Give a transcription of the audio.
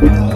Bye.